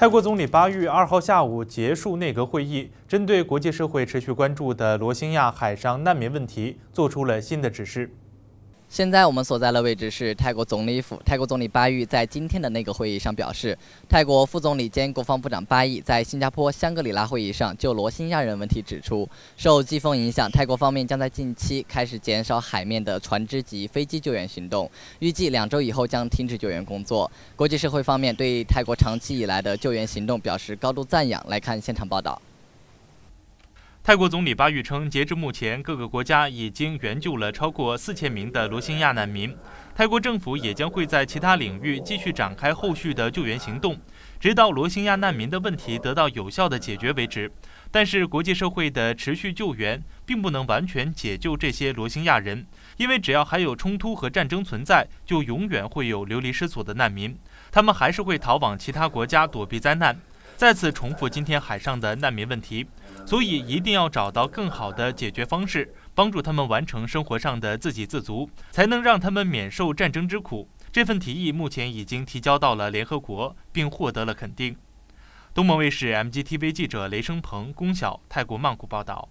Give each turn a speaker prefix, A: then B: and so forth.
A: 泰国总理八月二号下午结束内阁会议，针对国际社会持续关注的罗兴亚海上难民问题，做出了新的指示。
B: 现在我们所在的位置是泰国总理府。泰国总理巴育在今天的那个会议上表示，泰国副总理兼国防部长巴益在新加坡香格里拉会议上就罗兴亚人问题指出，受季风影响，泰国方面将在近期开始减少海面的船只及飞机救援行动，预计两周以后将停止救援工作。国际社会方面对泰国长期以来的救援行动表示高度赞扬。来看现场报道。
A: 泰国总理巴育称，截至目前，各个国家已经援救了超过四千名的罗兴亚难民。泰国政府也将会在其他领域继续展开后续的救援行动，直到罗兴亚难民的问题得到有效的解决为止。但是，国际社会的持续救援并不能完全解救这些罗兴亚人，因为只要还有冲突和战争存在，就永远会有流离失所的难民，他们还是会逃往其他国家躲避灾难。再次重复今天海上的难民问题。所以一定要找到更好的解决方式，帮助他们完成生活上的自给自足，才能让他们免受战争之苦。这份提议目前已经提交到了联合国，并获得了肯定。东盟卫视 MGTV 记者雷声鹏、龚晓泰国曼谷报道。